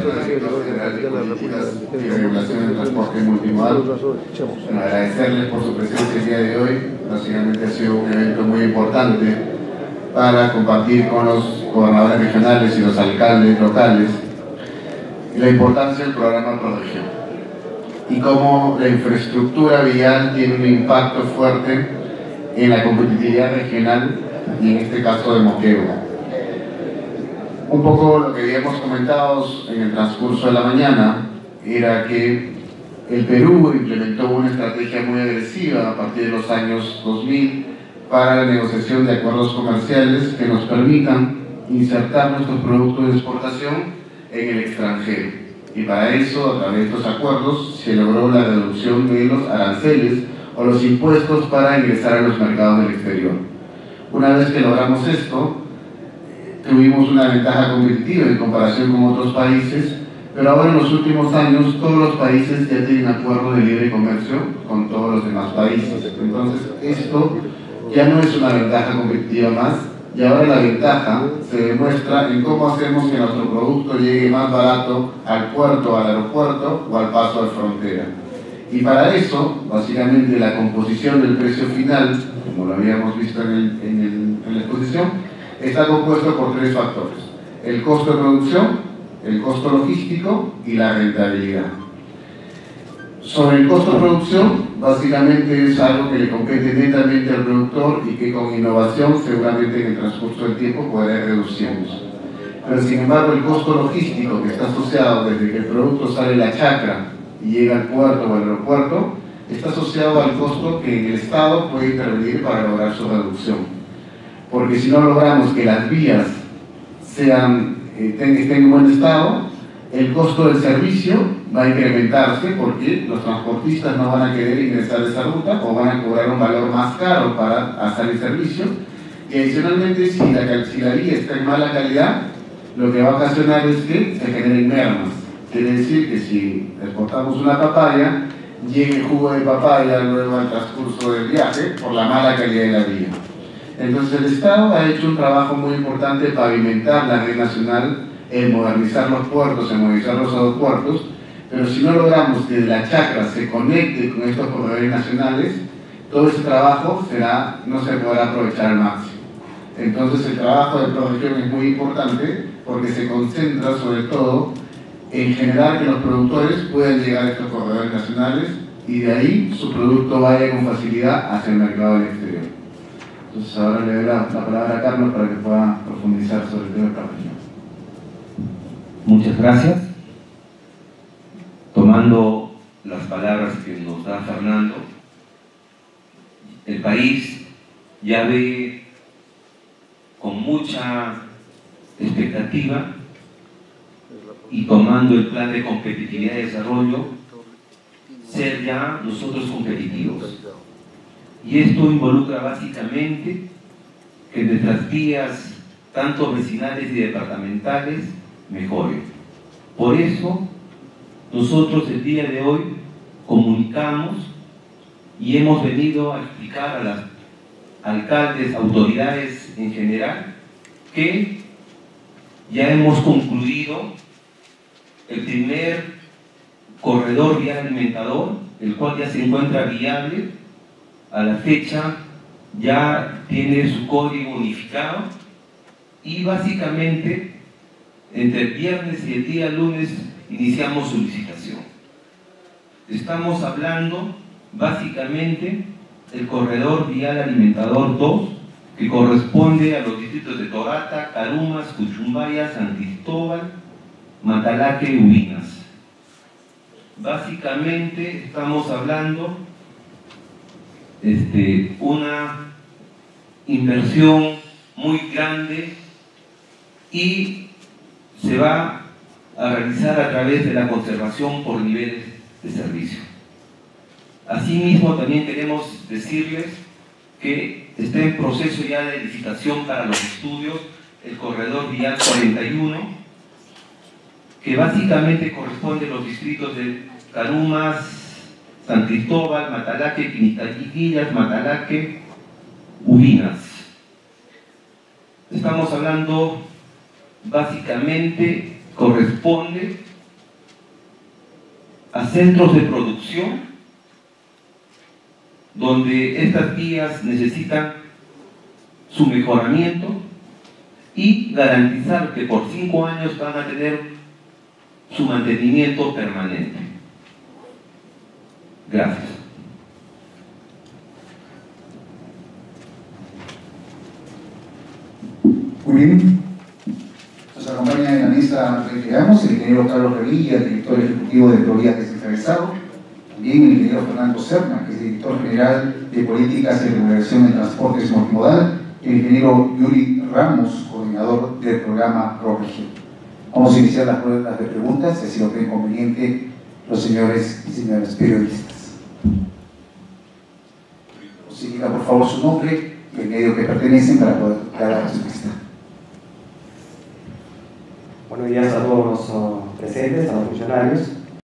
General Regulación del Transporte Multimodal. Agradecerles por su presencia el día de hoy. Básicamente ha sido un evento muy importante para compartir con los gobernadores regionales y los alcaldes locales la importancia del programa Proregión y cómo la infraestructura vial tiene un impacto fuerte en la competitividad regional y en este caso de Moquegua. Un poco lo que habíamos comentado en el transcurso de la mañana era que el Perú implementó una estrategia muy agresiva a partir de los años 2000 para la negociación de acuerdos comerciales que nos permitan insertar nuestros productos de exportación en el extranjero. Y para eso, a través de estos acuerdos, se logró la reducción de los aranceles o los impuestos para ingresar a los mercados del exterior. Una vez que logramos esto, tuvimos una ventaja competitiva en comparación con otros países, pero ahora en los últimos años todos los países ya tienen acuerdo de libre comercio con todos los demás países. Entonces esto ya no es una ventaja competitiva más, y ahora la ventaja se demuestra en cómo hacemos que nuestro producto llegue más barato al puerto, al aeropuerto o al paso de frontera. Y para eso, básicamente la composición del precio final, como lo habíamos visto en, en la exposición, está compuesto por tres factores. El costo de producción, el costo logístico y la rentabilidad. Sobre el costo de producción, básicamente es algo que le compete netamente al productor y que con innovación seguramente en el transcurso del tiempo podrá ir reduciendo. Pero sin embargo el costo logístico que está asociado desde que el producto sale de la chacra y llega al puerto o al aeropuerto, está asociado al costo que el Estado puede intervenir para lograr su reducción porque si no logramos que las vías sean, eh, estén en buen estado, el costo del servicio va a incrementarse porque los transportistas no van a querer ingresar a esa ruta o van a cobrar un valor más caro para hacer el servicio. Y adicionalmente, si la, si la vía está en mala calidad, lo que va a ocasionar es que se generen mermas. Quiere decir que si exportamos una papaya, llegue jugo de papaya luego al transcurso del viaje por la mala calidad de la vía. Entonces el Estado ha hecho un trabajo muy importante para pavimentar la red nacional, en modernizar los puertos, en modernizar los aeropuertos, pero si no logramos que la chacra se conecte con estos corredores nacionales, todo ese trabajo no se podrá aprovechar al máximo. Entonces el trabajo de proyección es muy importante porque se concentra sobre todo en generar que los productores puedan llegar a estos corredores nacionales y de ahí su producto vaya con facilidad hacia el mercado del exterior. Entonces ahora le doy la, palabra a Carlos para que pueda profundizar sobre el tema de región. Muchas gracias. Tomando las palabras que nos da Fernando, el país ya ve con mucha expectativa y tomando el plan de competitividad y desarrollo, ser ya nosotros competitivos. Y esto involucra básicamente que nuestras vías, tanto vecinales y departamentales, mejoren. Por eso, nosotros el día de hoy comunicamos y hemos venido a explicar a las alcaldes, autoridades en general, que ya hemos concluido el primer corredor vial alimentador, el cual ya se encuentra viable a la fecha ya tiene su código unificado y básicamente entre el viernes y el día lunes iniciamos su licitación. Estamos hablando básicamente del corredor vial alimentador 2 que corresponde a los distritos de Torata, Carumas, Cuchumbaya, San Cristóbal, Matalaque y Ubinas. Básicamente estamos hablando este, una inversión muy grande y se va a realizar a través de la conservación por niveles de servicio. Asimismo, también queremos decirles que está en proceso ya de licitación para los estudios el corredor vial 41, que básicamente corresponde a los distritos de Carumas, San Cristóbal, Matalaque, Quinitalliguillas, Matalaque, Ubinas. Estamos hablando, básicamente, corresponde a centros de producción donde estas vías necesitan su mejoramiento y garantizar que por cinco años van a tener su mantenimiento permanente. Gracias. Muy bien. Nos acompaña en la mesa, reiteramos, el ingeniero Carlos Revilla, director ejecutivo de Teoría Descentralizado, también el ingeniero Fernando Serna, que es director general de Políticas y Regulación de Transportes Multimodal, el ingeniero Yuri Ramos, coordinador del programa ProRegión. Vamos a iniciar las pruebas de preguntas, si lo creen conveniente los señores y señoras periodistas. Indica por favor su nombre y el medio que pertenecen para poder dar la respuesta. Buenos días a todos los uh, presentes, a los funcionarios.